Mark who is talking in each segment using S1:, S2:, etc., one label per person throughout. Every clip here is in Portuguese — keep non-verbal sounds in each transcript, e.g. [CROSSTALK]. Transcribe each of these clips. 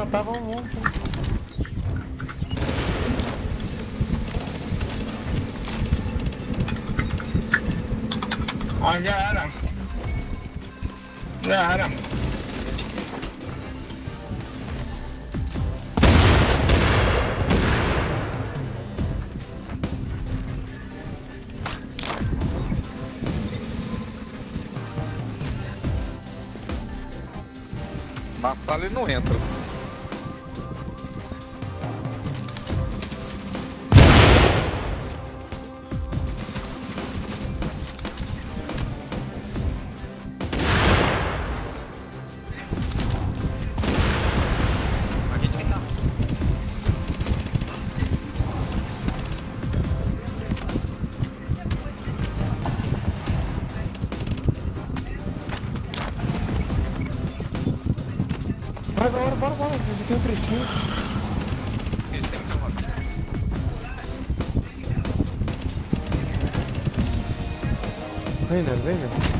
S1: matava um monte.
S2: Ó, já era. Já era.
S3: Na sala ele não entra.
S1: Bora, bora, bora, bora. A gente tem um trechinho.
S4: Tomar.
S1: Vem, né? Vem, né?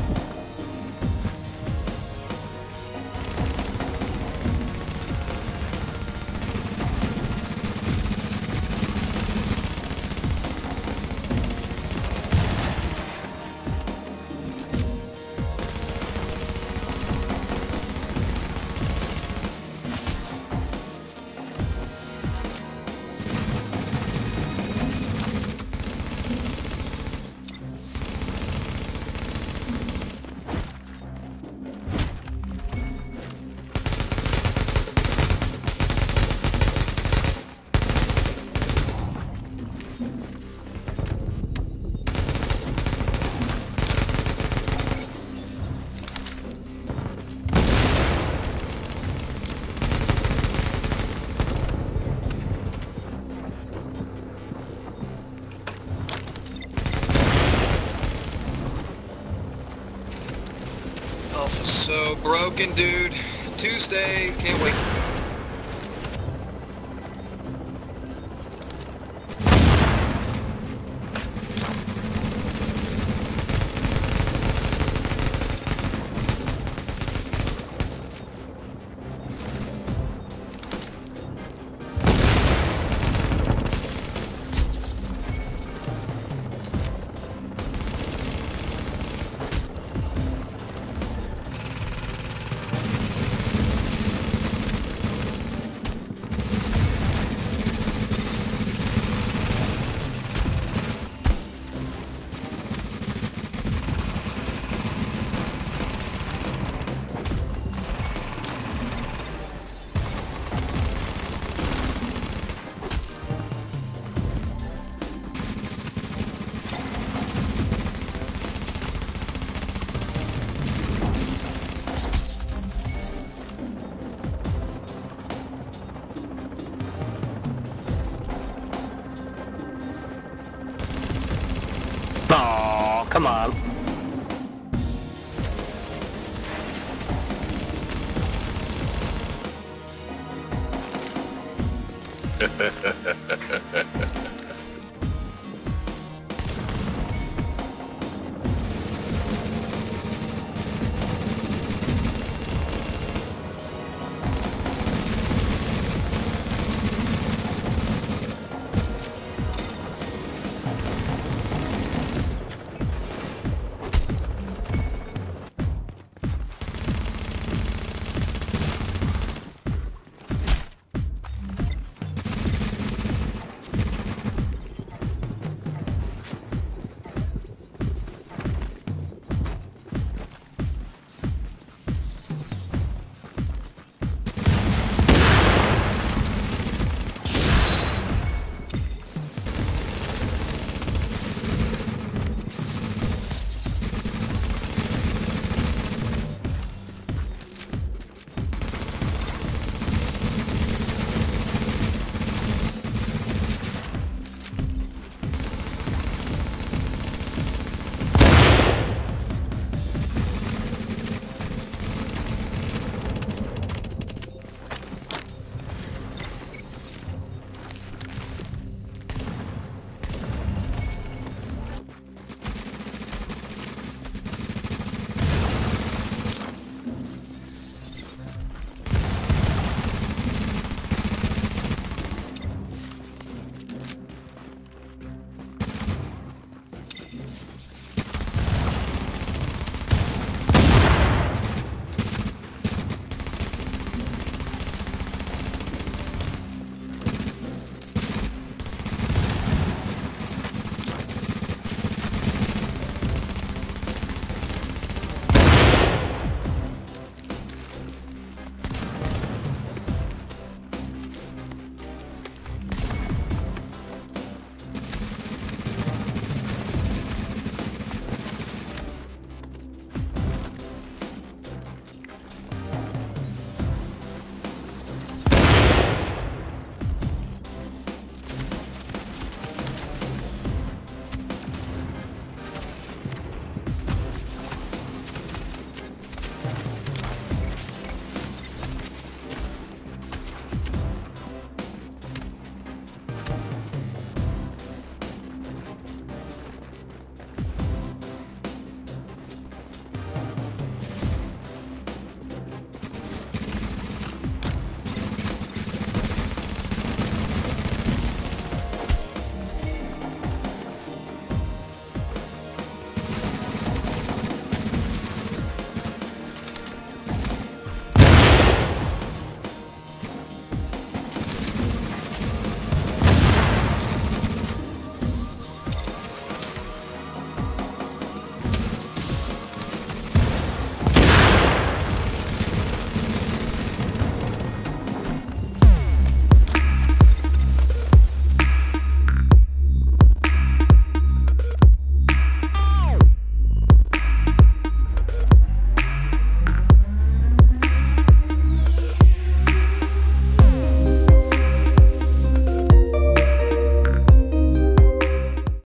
S5: Broken, dude. Tuesday, can't wait.
S6: Come on. [LAUGHS]